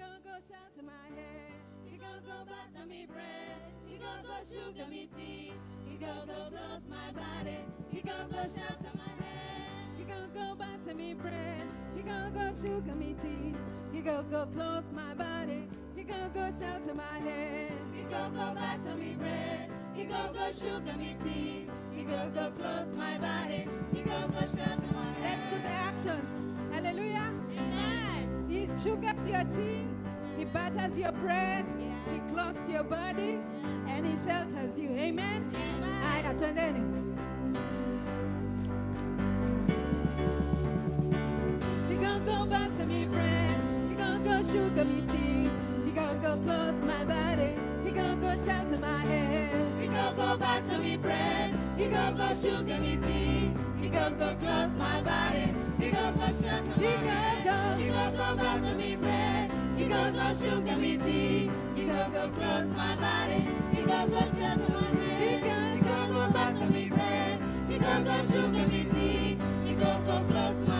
gonna go shelter my head. He gonna go butter me bread. He gonna go sugar me tea. He gonna go clothe my body. He gonna go shelter my head. He gonna go butter me bread. He gonna go sugar me tea. He gonna go clothe my body. He gonna go shelter my head. He gonna go butter me bread. He gonna go sugar me tea. He gonna go clothe my body. He gonna go shelter my head. Let's do the actions. Amen. Sugars your tea, He butters your bread, He clothes your body, and He shelters you. Amen. Haya, twendeni. He gonna go butter me bread, He gonna go sugar me tea, He gonna go clothe my body, He gonna go shelter my head. He gonna go butter me bread, He gonna go sugar me tea, He gonna go clothe my body, He gonna go shelter my head. Go sugar me tea, He gonna go clothe my body, He gonna go shelter my head. He gonna go butter me bread, He gonna go sugar me tea, He gonna go clothe my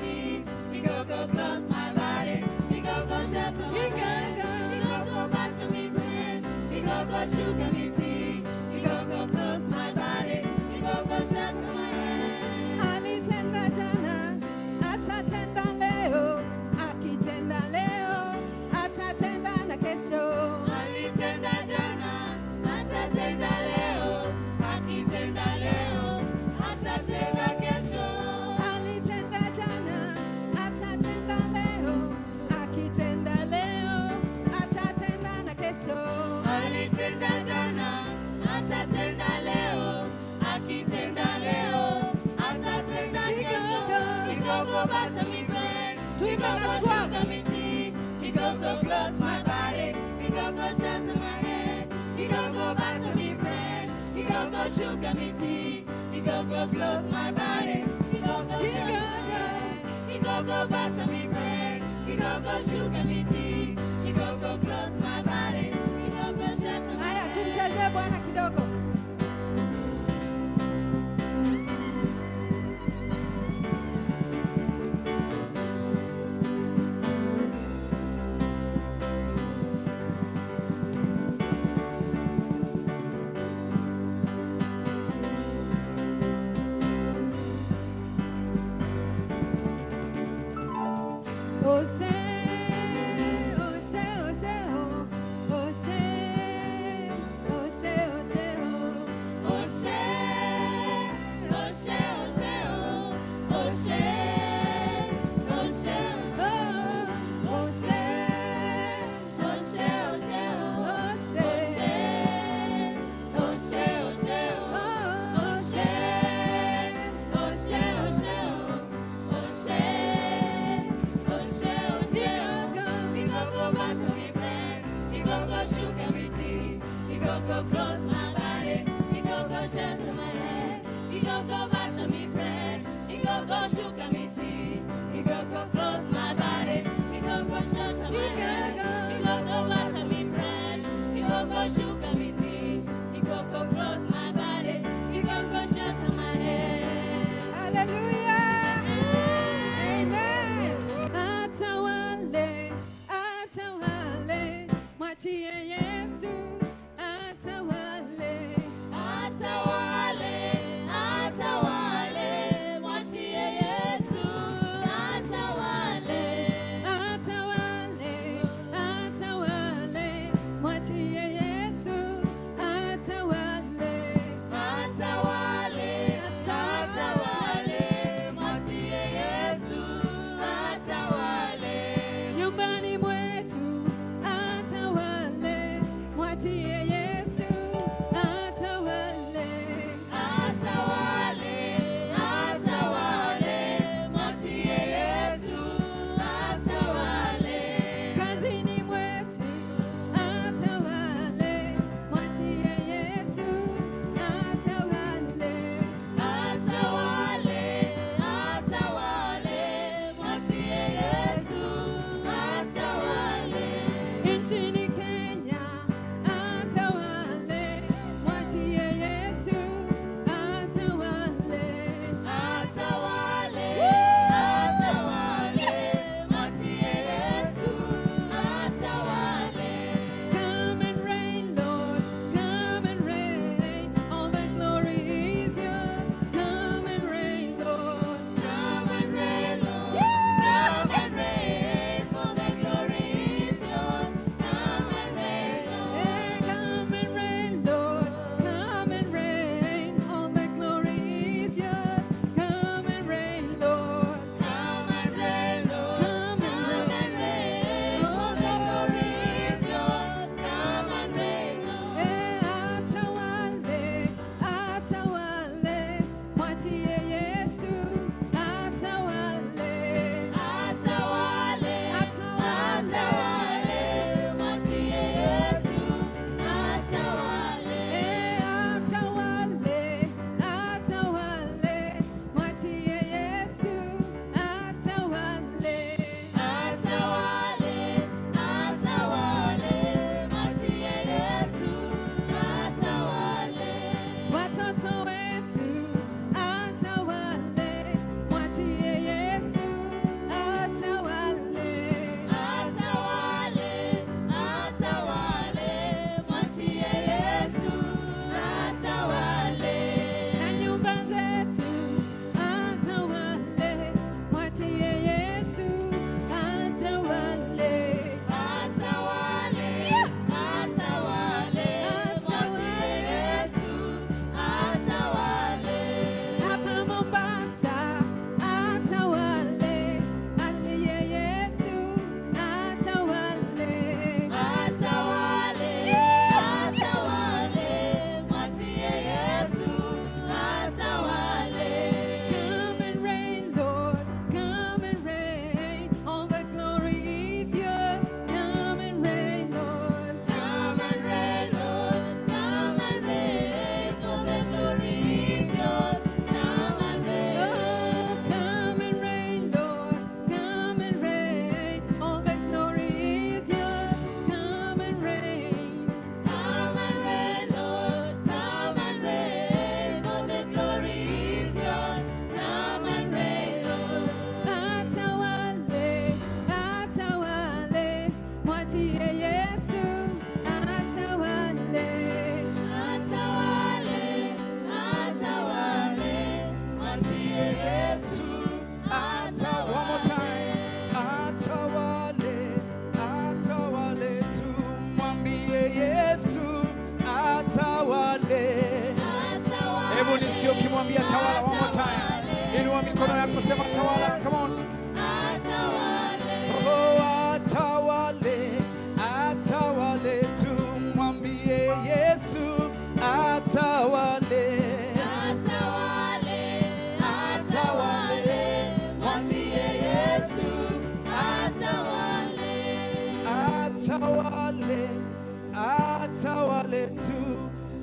sugar me tea, he go go clothe my body, he go go shelter my head, he go go butter me bread, he go go sugar me tea, he go go clothe my body, he go go shelter head. Haya, Bwana kidogo.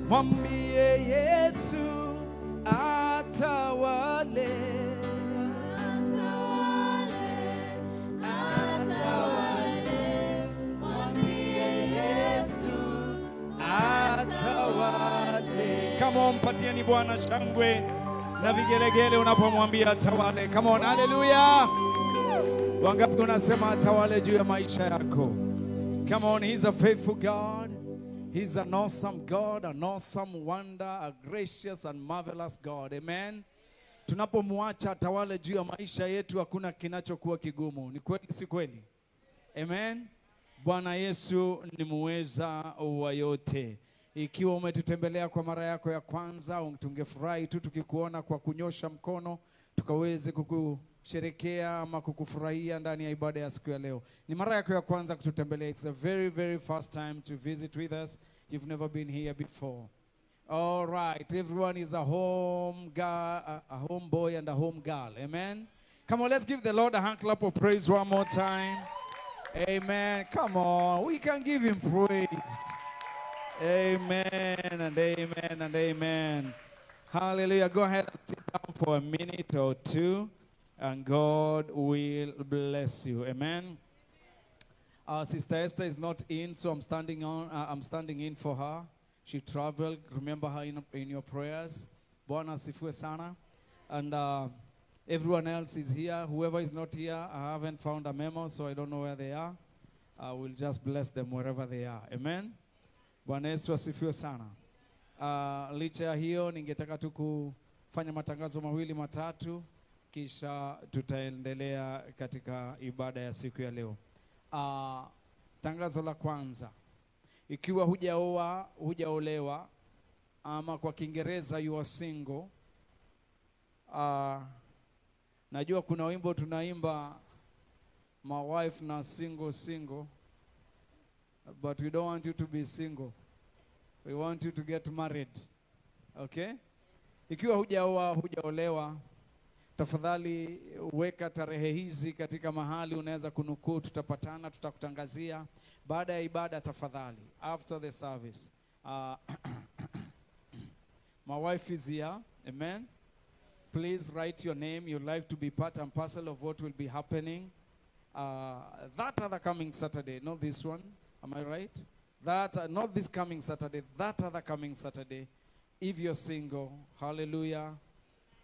Mwambie Yesu atawale. Atawale. Come on, patieni Bwana shangwe na vigelegele unapomwambia atawale. Come on, haleluya. Wangapi unasema atawale juu ya maisha yako? Come on, he's a faithful God. He's an awesome God, an awesome wonder, a gracious and marvelous God. Amen. Tunapomwacha atawale juu ya maisha yetu, hakuna kinachokuwa kigumu. Ni kweli, si kweli? Amen. Bwana Yesu ni muweza wa yote. Ikiwa umetutembelea kwa mara yako ya kwanza, tungefurahi tu tukikuona kwa kunyosha mkono tukaweze kukusherekea ama kukufurahia ndani ya ibada ya siku ya leo. Ni mara yako ya kwanza kututembelea. It's a very very first time to visit with us. You've never been here before. All right, everyone is a home girl, a home boy and a home girl. Amen. Come on, let's give the Lord a hand clap of praise one more time. Amen. Come on, we can give him praise. Amen and amen and amen. Hallelujah. Go ahead and sit down for a minute or two, and God will bless you. Amen. Uh, Sister Esther is not in, so I'm standing on. Uh, I'm standing in for her. She traveled. Remember her in, in your prayers. Bwana sana. And uh, everyone else is here. Whoever is not here, I haven't found a memo, so I don't know where they are. I will just bless them wherever they are. Amen. Bwana sana. Uh, licha hiyo, ningetaka tu kufanya matangazo mawili matatu, kisha tutaendelea katika ibada ya siku ya leo. Uh, tangazo la kwanza, ikiwa hujaoa hujaolewa, ama kwa Kiingereza you are single. Uh, najua kuna wimbo tunaimba my wife na single single, but we don't want you to be single. We want you to get married. Okay? Ikiwa hujaoa hujaolewa, tafadhali weka tarehe hizi katika mahali unaweza kunukuu, tutapatana, tutakutangazia baada ya ibada. Tafadhali, after the service. Uh, my wife is here. Amen. Please write your name. You'd like to be part and parcel of what will be happening. Uh, that other coming Saturday, not this one. Am I right? That uh, not this coming Saturday. That other coming Saturday. If you're single, hallelujah.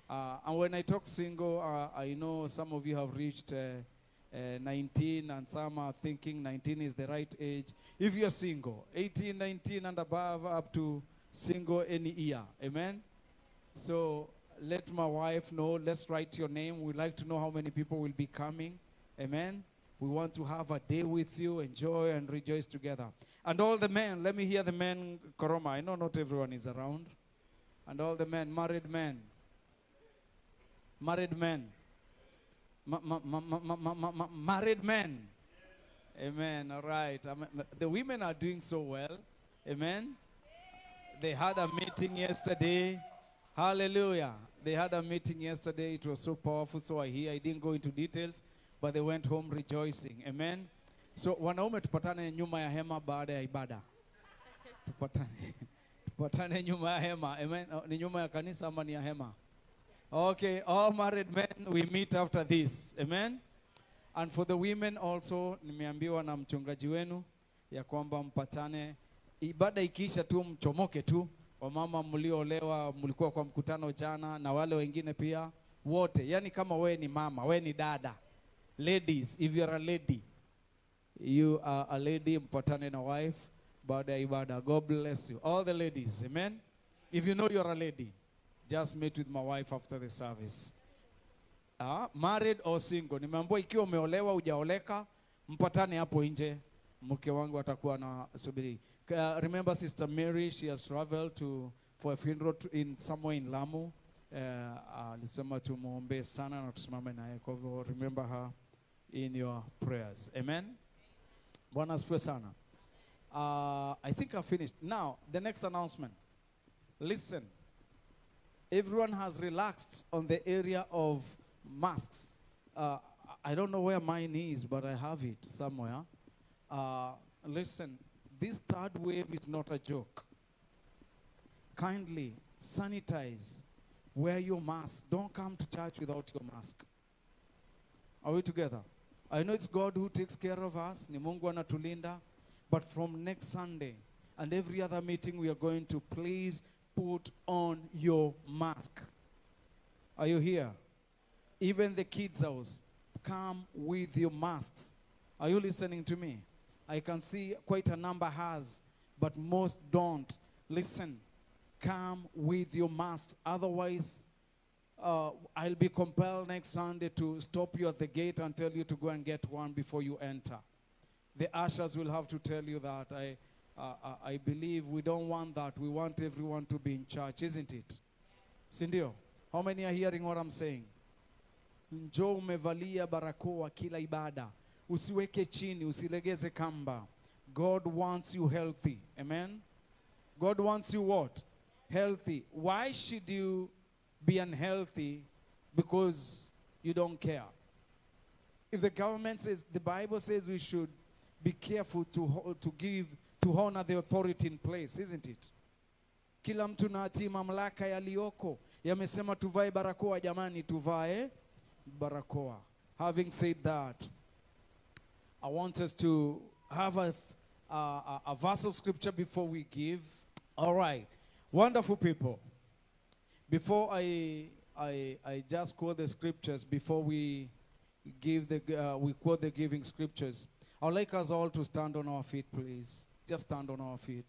Uh, and when I talk single, uh, I know some of you have reached uh, uh, 19 and some are thinking 19 is the right age. If you're single, 18, 19 and above, up to single any year. Amen? So let my wife know. Let's write your name. We'd like to know how many people will be coming. Amen? We want to have a day with you, enjoy and rejoice together. And all the men, let me hear the men, Koroma. I know not everyone is around. And all the men, married men. Married men. Ma ma ma married men. Amen. All right. The women are doing so well. Amen. They had a meeting yesterday. Hallelujah. They had a meeting yesterday. It was so powerful. So I hear I didn't go into details, but they went home rejoicing. Amen. So wanaume tupatane nyuma ya hema baada ya ibada. Tupatane. Tupatane nyuma ya hema. Amen. Oh, ni nyuma ya kanisa ama ni ya hema? Okay, all married men, we meet after this. Amen. And for the women also, nimeambiwa na mchungaji wenu ya kwamba mpatane, ibada ikiisha tu mchomoke tu. Wamama mlioolewa, mlikuwa kwa mkutano jana, na wale wengine pia wote, yani kama we ni mama, we ni dada, ladies, if you are a lady, you are a lady, mpatane na wife baada ibada. God bless you, all the ladies, amen. If you know you are a lady, just met with my wife after the service. Ah, married or single. Nimeambiwa ikiwa umeolewa hujaoleka, mpatane hapo nje. Mke wangu atakuwa na subiri. Uh, remember Sister Mary, she has traveled to for a funeral to, in somewhere in Lamu. Uh, alisema tumuombe sana na tusimame naye. Kwa hivyo remember her in your prayers. Amen. Bwana asifiwe sana. Uh, I think I finished. Now, the next announcement. Listen. Everyone has relaxed on the area of masks. Uh, I don't know where mine is, but I have it somewhere. Uh, listen, this third wave is not a joke. Kindly sanitize, wear your mask. Don't come to church without your mask. Are we together? I know it's God who takes care of us, ni Mungu anatulinda, but from next Sunday and every other meeting we are going to please put on your mask. Are you here? Even the kids' house, come with your masks. Are you listening to me? I can see quite a number has, but most don't. Listen, come with your masks. Otherwise, uh, I'll be compelled next Sunday to stop you at the gate and tell you to go and get one before you enter. The ushers will have to tell you that. I, uh, uh, I believe we don't want that. We want everyone to be in church, isn't it? Sindio? How many are hearing what I'm saying? Njoo umevalia barakoa kila ibada. Usiweke chini, usilegeze kamba. God wants you healthy. Amen. God wants you what? Healthy. Why should you be unhealthy? Because you don't care. If the government says, the Bible says we should be careful to, to give, to honor the authority in place, isn't it? Kila mtu na ati mamlaka yaliyoko yamesema tuvae barakoa, jamani, tuvae barakoa. Having said that, I want us to have a, a, a verse of scripture before we give? All right. Wonderful people. Before I, I, I just quote the scriptures, before we give the, uh, we quote the giving scriptures, I would like us all to stand on our feet, please. Just stand on our feet.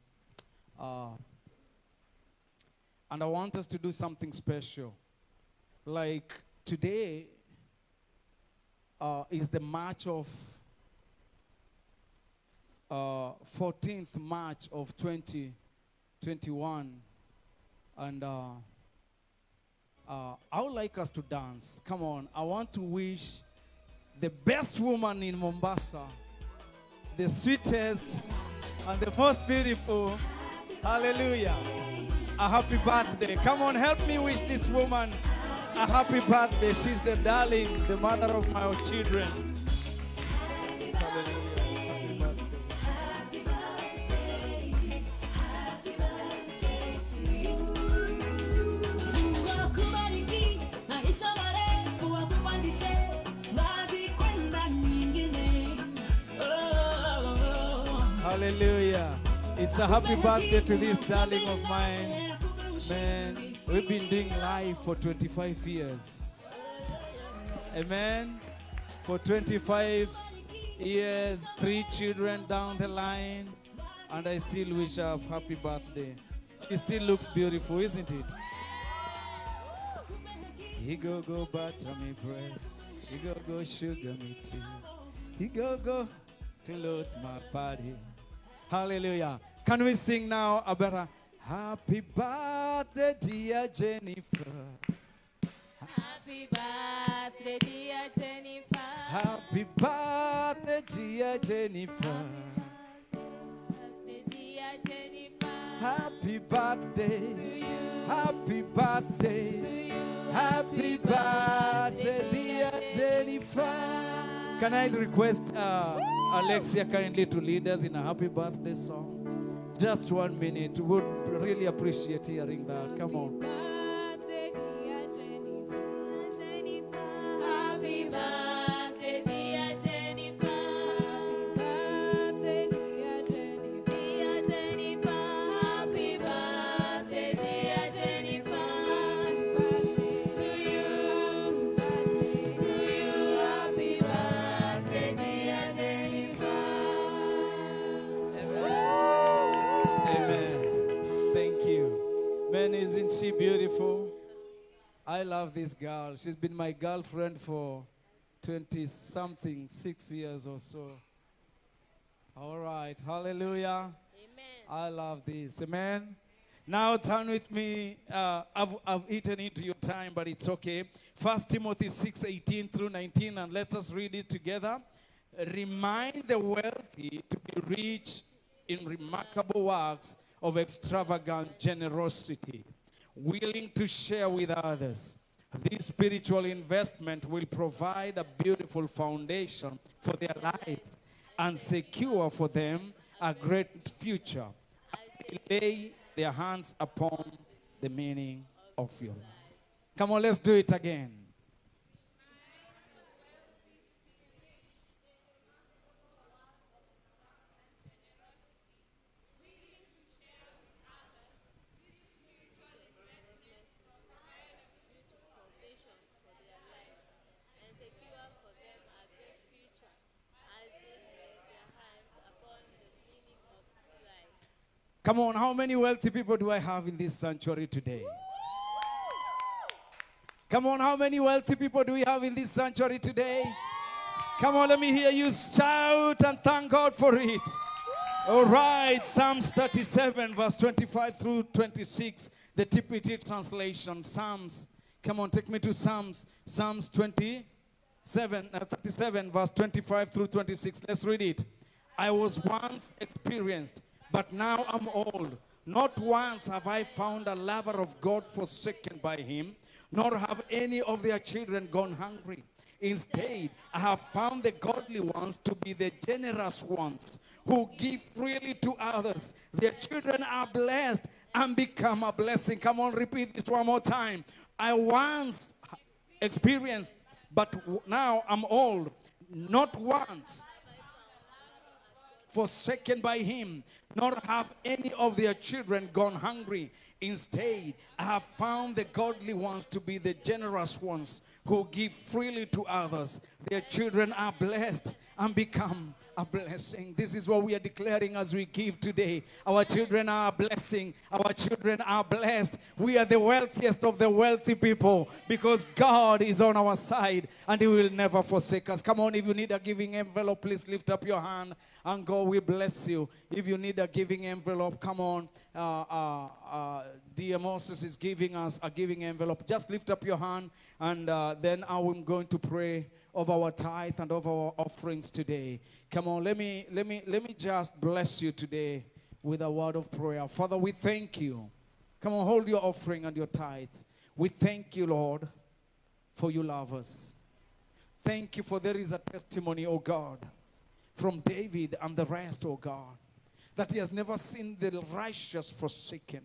Uh, and I want us to do something special. Like today uh, is the March of uh, 14th March of 2021, and uh, uh, I would like us to dance. Come on, I want to wish the best woman in Mombasa, the sweetest and the most beautiful. Hallelujah. A happy birthday. Come on, help me wish this woman a happy birthday. She's the darling, the mother of my children. Hallelujah. It's a happy birthday to this darling of mine. Man, we've been doing live for 25 years. Amen. For 25 years, three children down the line, and I still wish her a happy birthday. She still looks beautiful, isn't it? He go go butter me bread. He go go sugar me tea. He go go clothe my body. Hallelujah. Can we sing now a better Happy birthday, dear Jennifer. Happy birthday, dear Jennifer. Happy birthday, dear Jennifer. Birthday. Happy To birthday. you, Happy birthday. to you. Happy birthday, dear Jennifer. Can I request uh, Alexia kindly to lead us in a happy birthday song? Just one minute. Would really appreciate hearing that. Come on. Man, isn't she beautiful? I love this girl. She's been my girlfriend for 20 something, six years or so. All right. Hallelujah. Amen. I love this. Amen. Now turn with me. Uh, I've, I've eaten into your time, but it's okay. First Timothy 6 18 through 19, and let us read it together. Remind the wealthy to be rich in remarkable works of extravagant generosity, willing to share with others. This spiritual investment will provide a beautiful foundation for their lives and secure for them a great future they lay their hands upon the meaning of your life. Come on, let's do it again. foundation for their lives and secure for them a great future as they lay their hands upon the meaning of life. Come on, how many wealthy people do I have in this sanctuary today? Come on, how many wealthy people do we have in this sanctuary today? Come on, let me hear you shout and thank God for it. All right, Psalms 37, verse 25 through 26, the TPT translation. Psalms, come on, take me to Psalms, Psalms 27, uh, 37, verse 25 through 26. Let's read it. I was once experienced, but now I'm old. Not once have I found a lover of God forsaken by him, nor have any of their children gone hungry. Instead, I have found the godly ones to be the generous ones who give freely to others. Their children are blessed and become a blessing. Come on, repeat this one more time. I once experienced, but now I'm old. Not once forsaken by him, nor have any of their children gone hungry. Instead, I have found the godly ones to be the generous ones who give freely to others. Their children are blessed and become a blessing. This is what we are declaring as we give today. Our children are a blessing. Our children are blessed. We are the wealthiest of the wealthy people because God is on our side and He will never forsake us. Come on, if you need a giving envelope, please lift up your hand and God will bless you. If you need a giving envelope, come on. Uh, uh, uh, dear Moses is giving us a giving envelope. Just lift up your hand and uh, then I'm going to pray of our tithe and of our offerings today. Come on, let me let me let me just bless you today with a word of prayer. Father, we thank you. Come on, hold your offering and your tithe. We thank you, Lord, for you love us. Thank you for there is a testimony, oh God, from David and the rest, oh God, that he has never seen the righteous forsaken.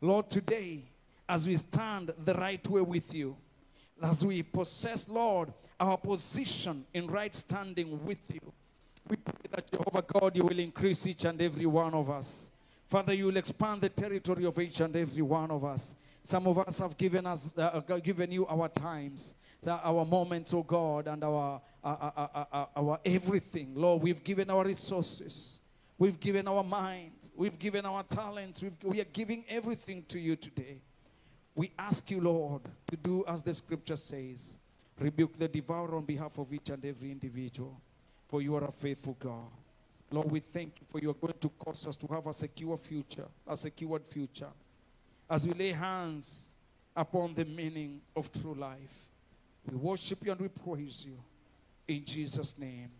Lord, today, as we stand the right way with you, as we possess, Lord, our position in right standing with you. We pray that Jehovah God, you will increase each and every one of us. Father, you will expand the territory of each and every one of us. Some of us have given us, uh, uh given you our times, our moments, oh God, and our, uh, uh, uh, our everything. Lord, we've given our resources. We've given our mind. We've given our talents. We've, we are giving everything to you today. We ask you, Lord, to do as the scripture says Rebuke the devourer on behalf of each and every individual, for you are a faithful God. Lord, we thank you for you are going to cause us to have a secure future, a secured future, as we lay hands upon the meaning of true life. We worship you and we praise you. In Jesus' name.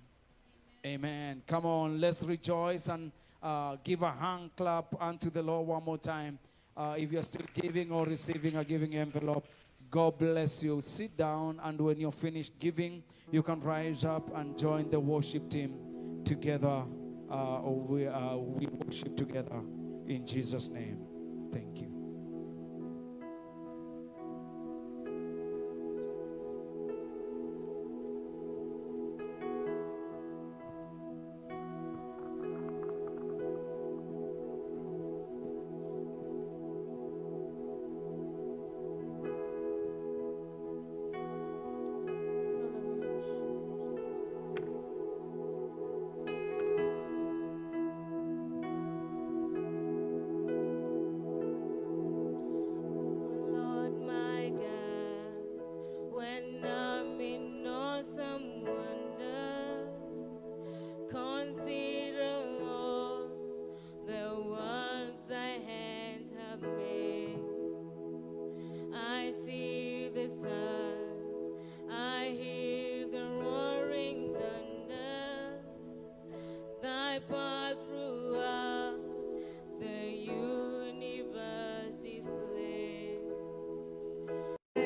Amen. Amen. Come on, let's rejoice and uh, give a hand clap unto the Lord one more time. Uh, if you're still giving or receiving a giving envelope, God bless you. Sit down, and when you're finished giving, you can rise up and join the worship team together. Uh, we, uh, we worship together in Jesus' name. Thank you.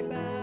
bye.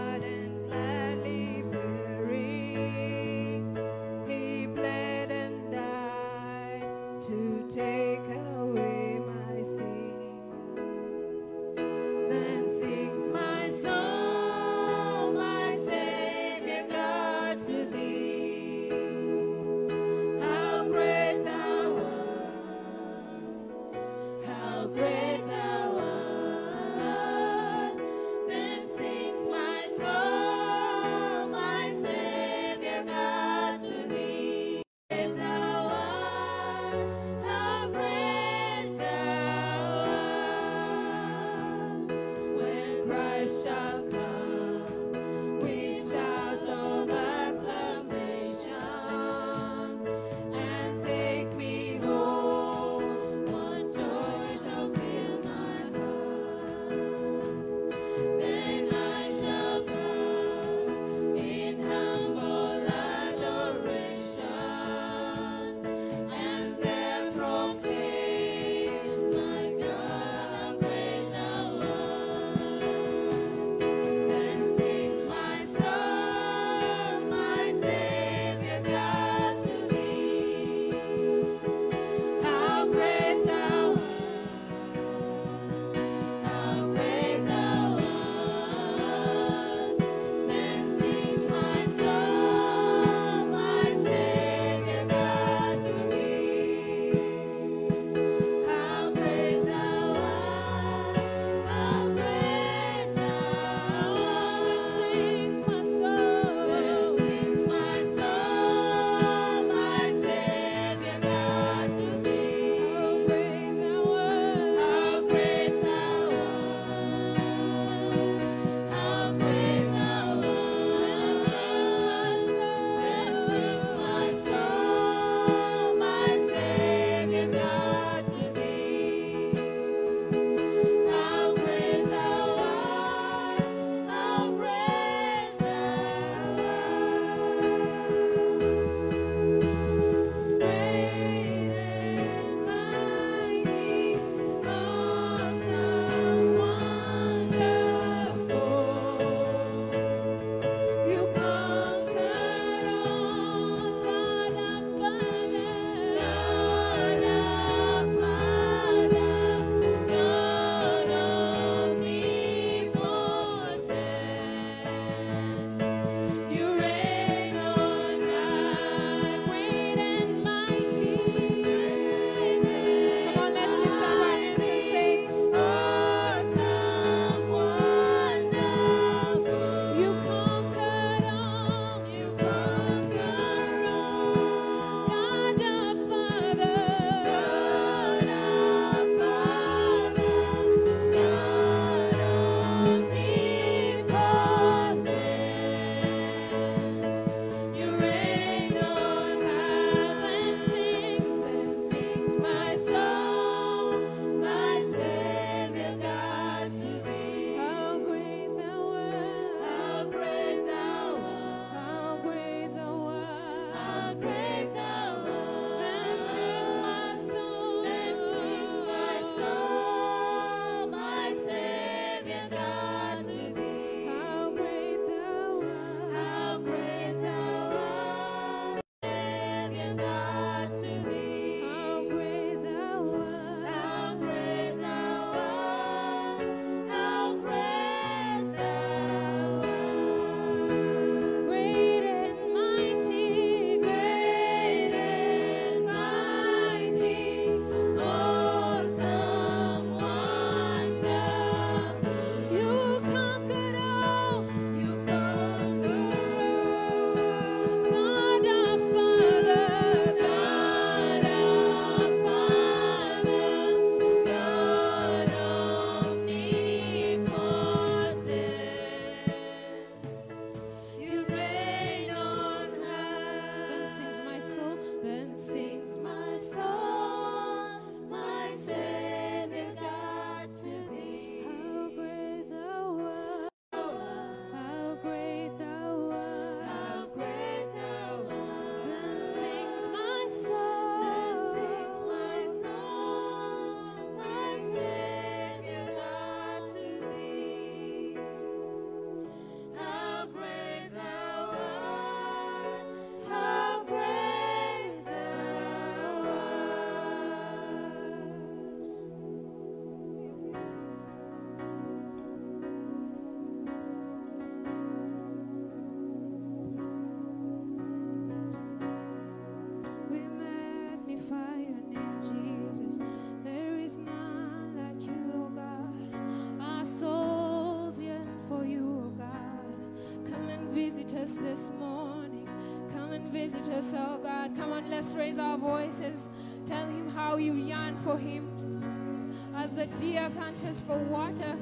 us this morning. Come and visit us, oh God. Come on, let's raise our voices. Tell him how you yearn for him. As the deer panteth for water,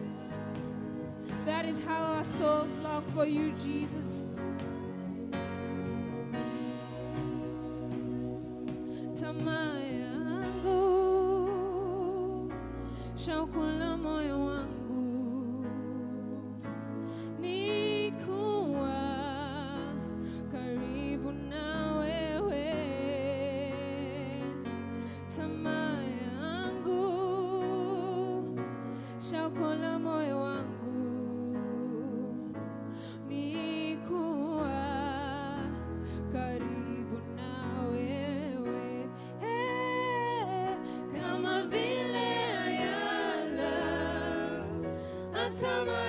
that is how our souls long for you, Jesus.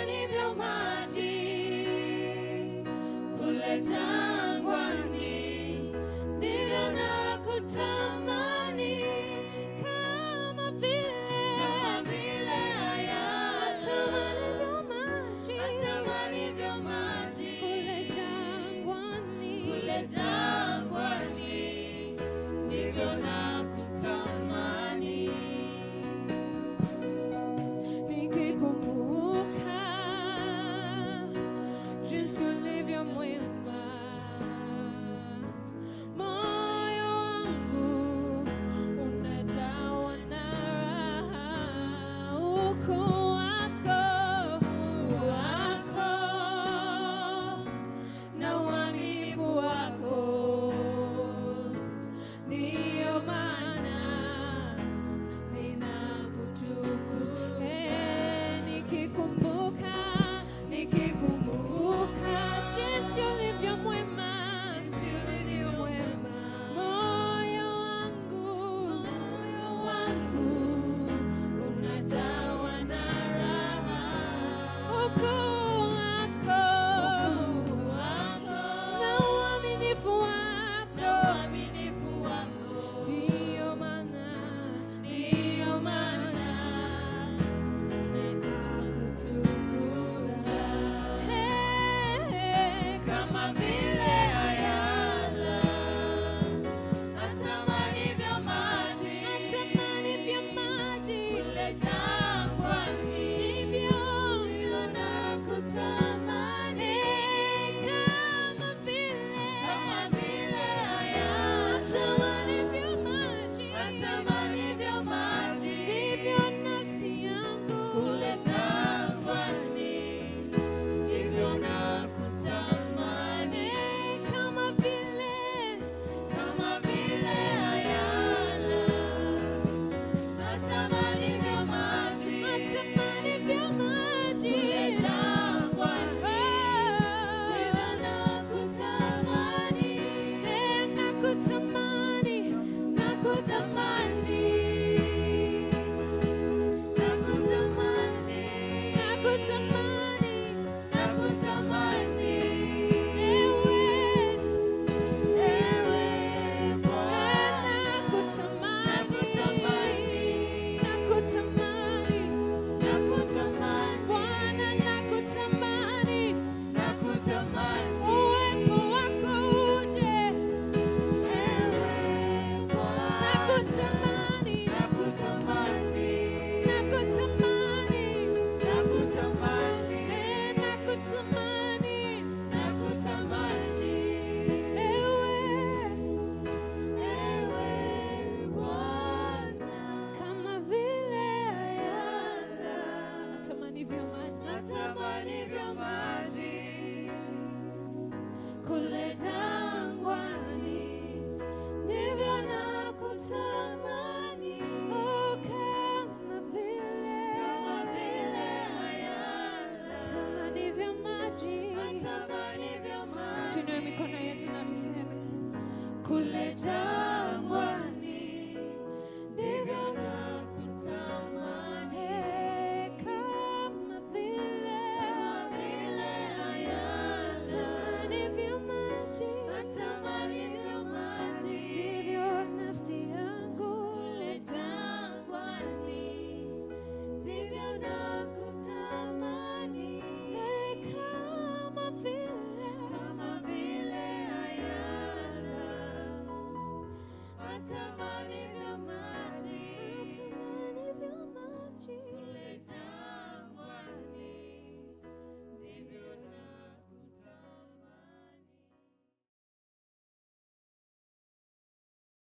vichwani maji kuleta